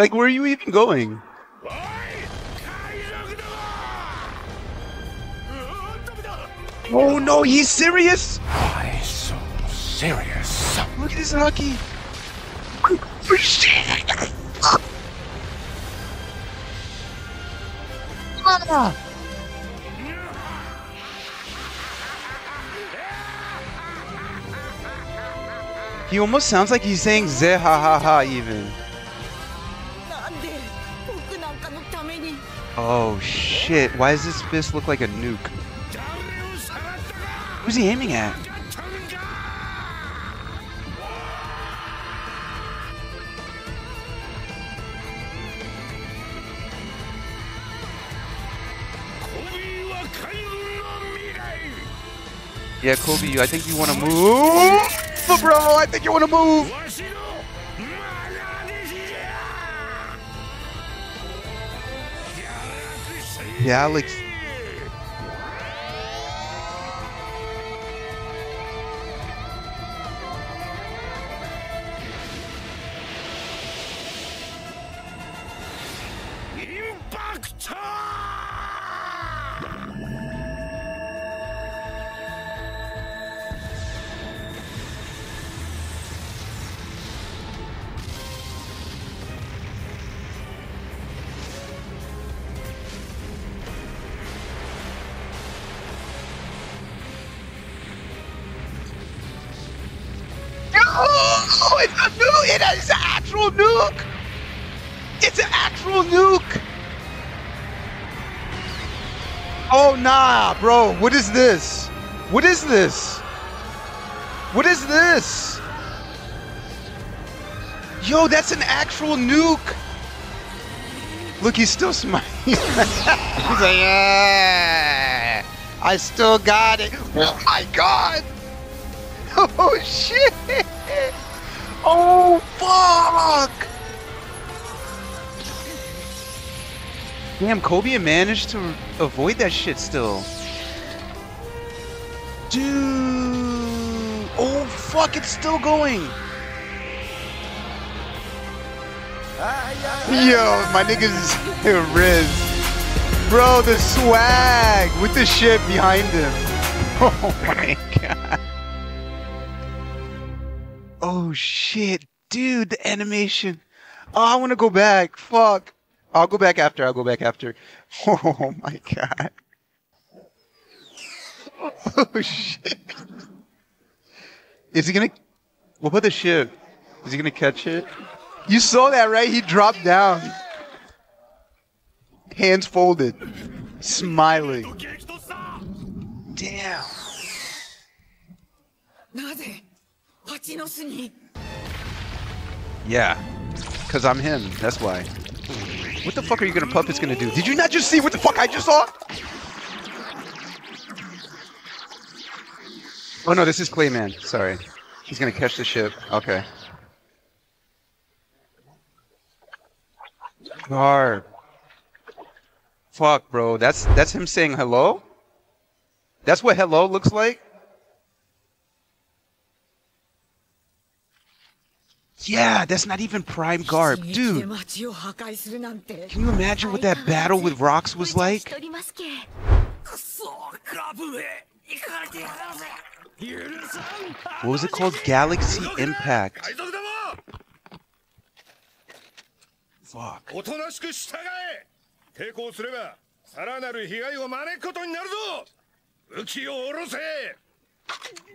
Like, where are you even going? Oh no, he's serious! Why so serious? Look at this haki! He almost sounds like he's saying ze ha ha ha even. Oh shit, why does this fist look like a nuke? Who's he aiming at? Yeah, Koby, I think you want to move. Bro, I think you want to move. Yeah, it's a nuke! It is an actual nuke! It's an actual nuke! Oh, nah, bro. What is this? What is this? What is this? Yo, that's an actual nuke! Look, he's still smiling. he's like, yeah, I still got it. Oh my god! Oh shit! Fuck! Damn, Koby managed to avoid that shit still. Dude! Oh fuck, it's still going! Yo, my niggas Riz. Bro, the swag with the shit behind him. Oh my god. Oh shit, dude, the animation. Oh, I want to go back. Fuck. I'll go back after. I'll go back after. Oh my god. Oh shit. Is he gonna? What about the ship? Is he gonna catch it? You saw that, right? He dropped down. Hands folded. Smiling. Damn. Yeah. Because I'm him. That's why. What the fuck are you gonna puppets gonna do? Did you not just see what the fuck I just saw? Oh no, this is Clayman. Sorry. He's gonna catch the ship. Okay. Garp. Fuck, bro. That's that's him saying hello? That's what hello looks like? Yeah, that's not even prime Garp. Dude, can you imagine what that battle with rocks was like? What was it called? Galaxy Impact. Fuck.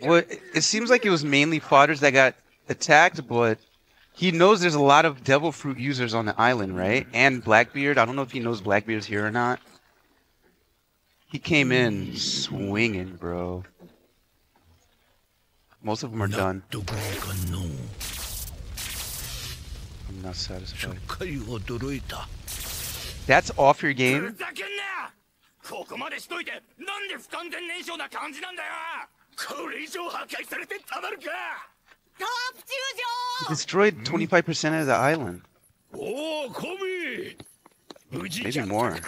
It seems like it was mainly fodders that got attacked, but he knows there's a lot of devil fruit users on the island, right? And Blackbeard. I don't know if he knows Blackbeard's here or not. He came in swinging, bro. Most of them are not done. I'm not satisfied. That's off your game? He destroyed mm. 25% of the island. Maybe more.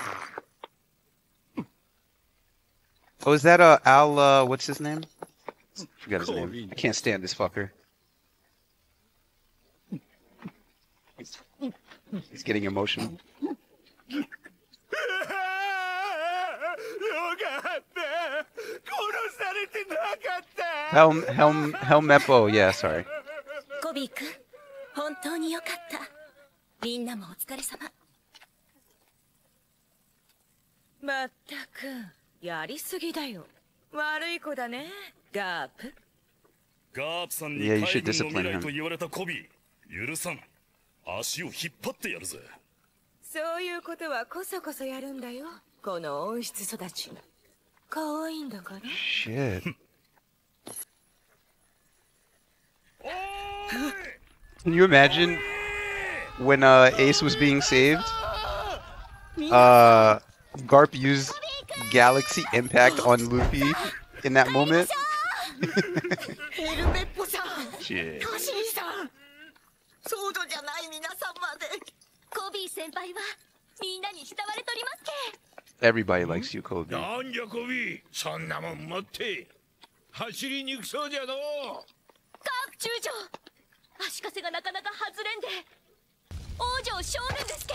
Oh, is that uh, Al, uh, what's his name? Forgot his name. I can't stand this fucker. He's getting emotional. かった Helm Helm Helmeppo, yeah, sorry. コビー君本当によかったみんなもお疲れ様まったくやりすぎだよ悪い子だねガープガープさんに Yeah, you should 海軍 discipline の未 him. 来と言われたコビー許さん足を引っ張ってやるぜそういうことはこそこそやるんだよこの温室育ち可愛いんだから Shit. Can you imagine when uh, Ace was being saved? Uh, Garp used Galaxy Impact on Luffy in that moment. Everybody likes you, Koby. 足かせがなかなか外れんで王女を少年ですけ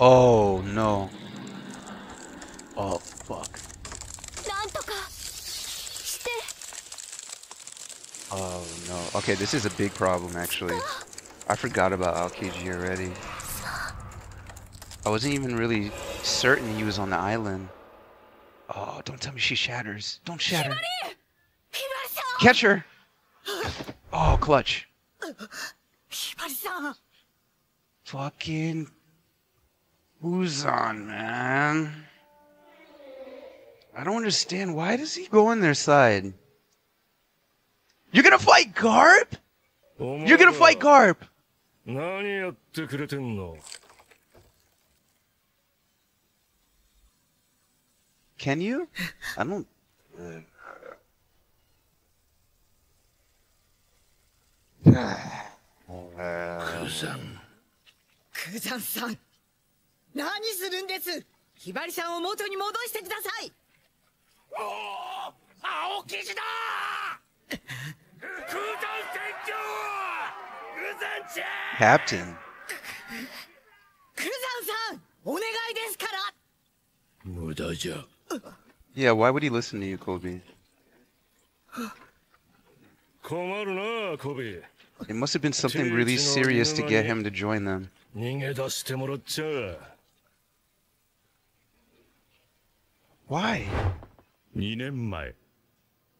Oh no. Oh fuck. Oh no. Okay, this is a big problem actually. I forgot about Aokiji already. I wasn't even really certain he was on the island. Oh, don't tell me she shatters. Don't shatter. Catch her! Oh, clutch. Fucking who's on, man? I don't understand. Why does he go on their side? You're gonna fight Garp? You're gonna fight Garp! Can you? I don't. Uh... クザンクザンさん何するんですひばりさんを元に戻してくださいおお青騎士だ Yeah, why would he listen to you, Koby? 困るな、コビー。It must have been something really serious to get him to join them. 逃げ出してもらっちゃ Why? 2年前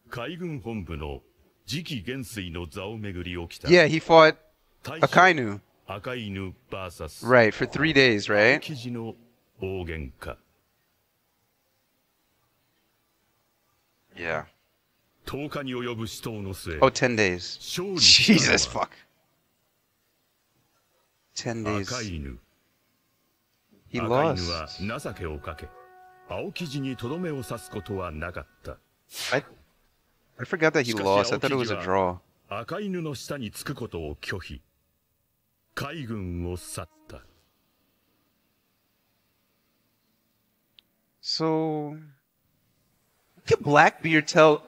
海軍本部の次期元帥の座をめぐり起きた Yeah, he fought 大将 Akainu. 赤犬 VS Right, for three days, right? 記事の大喧嘩 Yeah. Oh, 10 days. 勝利した Jesus のは fuck. 10 days. 赤犬 He 赤 lost. 犬は情けをかけ青生地にとどめを刺すことはなかった I, I forgot that he しかし lost. I thought it was a 青生地 draw. は赤犬の下につくことを拒否海軍を去った So, what could Blackbeard tell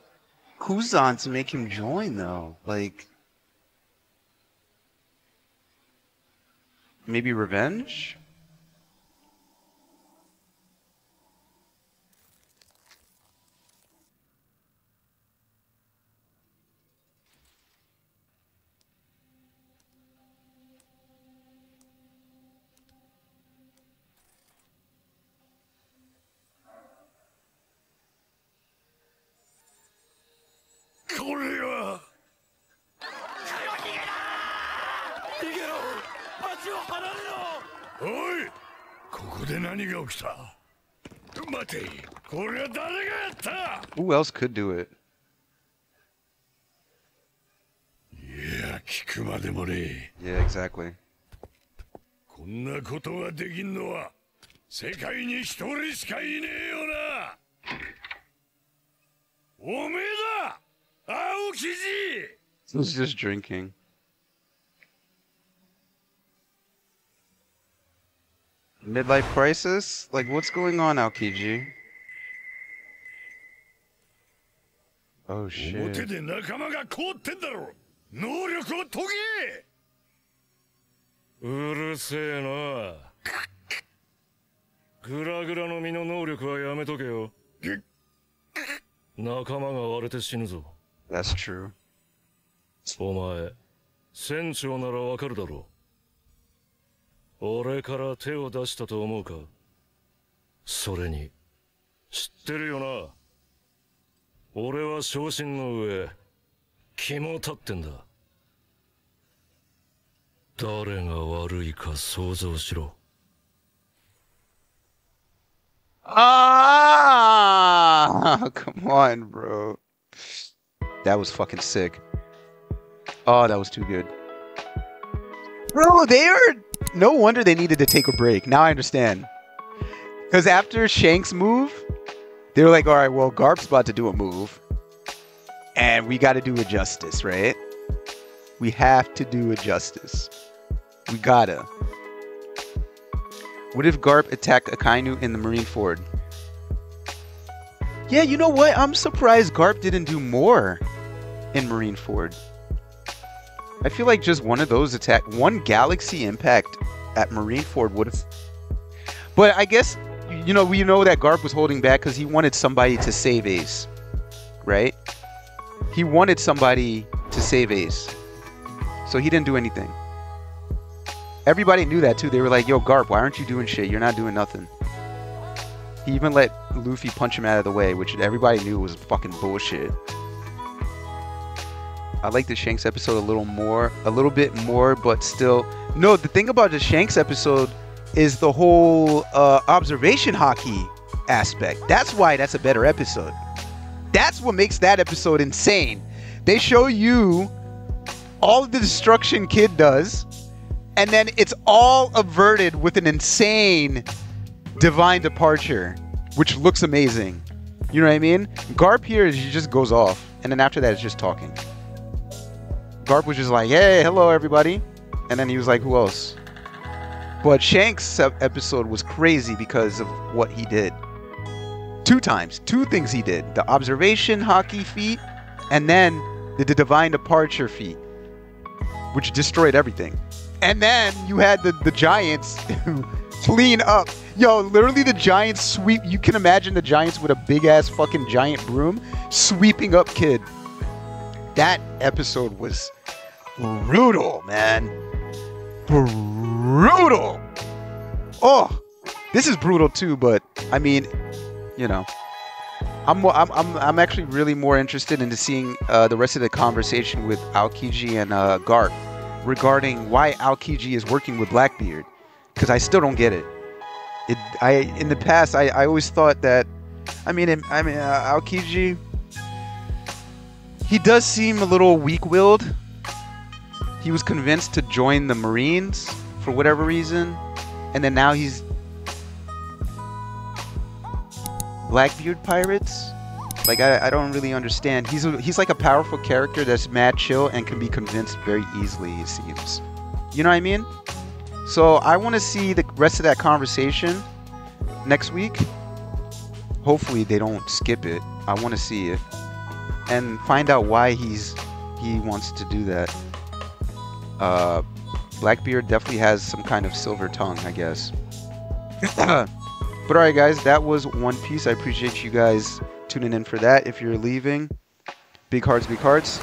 Kuzan to make him join, though? Like, maybe revenge? Come これは逃げろ足を離れろおいここで何が起きた待てこれは誰がやった Who else could do it? いや聞くまでもね Yeah, exactly. こんなことができんのは世界に一人しかいねえよな He's just drinking. Midlife crisis? Like, what's going on, Aokiji? Oh 表 shit. で仲間が凍ってんだろ能力を遂げ うるせえなグラグラの身の能力はやめとけよ仲間が割れて死ぬぞ That's true. お前船長ならわかるだろう俺から手を出したと思うかそれに知ってるよな俺は昇進の上肝立ってんだ誰が悪いか想像しろ Ah, come on, bro. That was fucking sick. Oh, that was too good. Bro, they are. No wonder they needed to take a break. Now I understand. Because after Shank's move, they were like, all right, well, Garp's about to do a move. And we got to do a justice, right? We have to do a justice. We gotta. What if Garp attacked Akainu in the Marineford? Yeah, you know what? I'm surprised Garp didn't do more in Marineford. I feel like just one of those attack, one Galaxy Impact at Marineford would have. But I guess, you know, we know that Garp was holding back because he wanted somebody to save Ace, right? He wanted somebody to save Ace, so he didn't do anything. Everybody knew that too. They were like, "Yo, Garp, why aren't you doing shit? You're not doing nothing." He even let Luffy punch him out of the way, which everybody knew was fucking bullshit. I like the Shanks episode a little more, a little bit more, but still. No, the thing about the Shanks episode is the whole uh, observation haki aspect. That's why that's a better episode. That's what makes that episode insane. They show you all the destruction Kid does, and then it's all averted with an insane divine departure, which looks amazing. You know what I mean? Garp here is he just goes off, and then after that it's just talking. Garp was just like, "Hey, hello everybody," and then he was like, "Who else?" But Shanks' episode was crazy because of what he did. Two times, two things he did: the observation haki feat, and then the, the divine departure feat, which destroyed everything. And then you had the the giants clean up. Yo, literally the giants sweep. You can imagine the giants with a big ass fucking giant broom sweeping up Kid. That episode was brutal, man. Brutal. Oh, this is brutal too, but I mean, you know, I'm I'm I'm, I'm actually really more interested into seeing uh, the rest of the conversation with Aokiji and uh, Garp regarding why Aokiji is working with Blackbeard, because I still don't get it. It I in the past I, I always thought that, I mean I mean uh, Aokiji, he does seem a little weak-willed. He was convinced to join the Marines for whatever reason, and then now he's Blackbeard pirates. Like I, I don't really understand. He's a, he's like a powerful character that's mad chill and can be convinced very easily. It seems. You know what I mean? So I want to see the rest of that conversation next week. Hopefully they don't skip it. I want to see it and find out why he's he wants to do that. Uh, Blackbeard definitely has some kind of silver tongue, I guess. but alright, guys, that was One Piece. I appreciate you guys tuning in for that. If you're leaving, big hearts, big hearts.